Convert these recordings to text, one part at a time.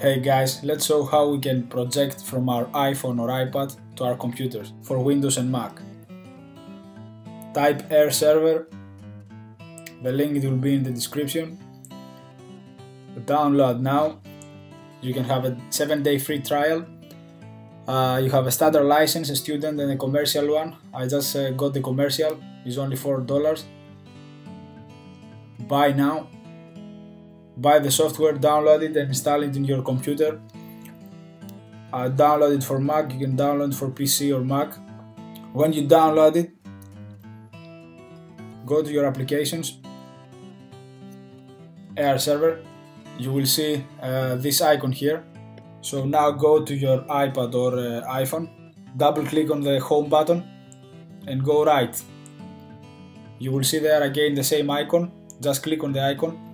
Hey guys, let's show how we can project from our iPhone or iPad to our computers for Windows and Mac. Type Air Server, the link will be in the description. Download now, you can have a 7 day free trial. Uh, you have a standard license, a student and a commercial one. I just uh, got the commercial, it's only $4. Buy now buy the software, download it and install it in your computer. Uh, download it for Mac, you can download for PC or Mac. When you download it, go to your applications, Air Server, you will see uh, this icon here. So now go to your iPad or uh, iPhone, double click on the home button and go right. You will see there again the same icon, just click on the icon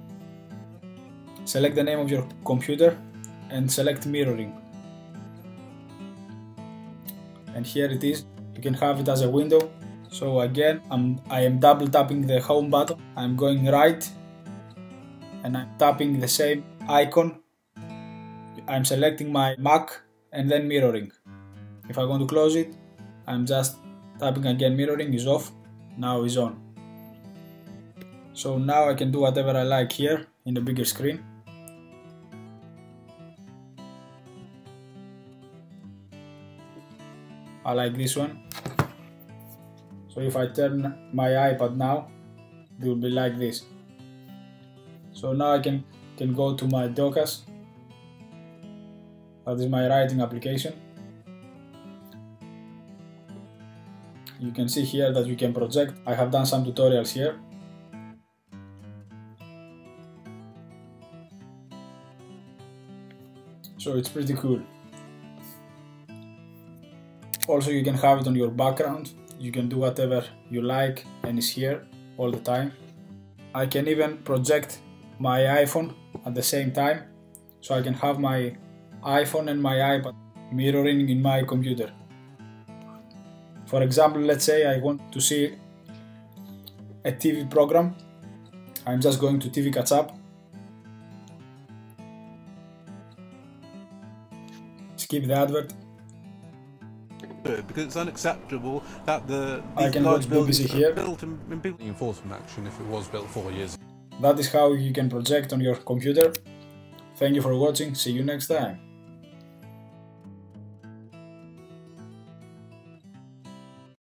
Select the name of your computer and select mirroring. And here it is, you can have it as a window. So again, I'm, I am double tapping the home button, I'm going right and I'm tapping the same icon. I'm selecting my Mac and then mirroring. If I want to close it, I'm just tapping again mirroring is off, now is on. So now I can do whatever I like here in the bigger screen. I like this one. So if I turn my iPad now it will be like this. So now I can can go to my Docus that is my writing application. You can see here that you can project. I have done some tutorials here. So it's pretty cool also you can have it on your background. You can do whatever you like and it's here all the time. I can even project my iPhone at the same time. So I can have my iPhone and my iPad mirroring in my computer. For example let's say I want to see a TV program. I'm just going to TV catch up. Skip the advert because it's unacceptable that the I can watch BBC here. built in, in built enforcement action if it was built four years. That is how you can project on your computer. Thank you for watching, see you next time.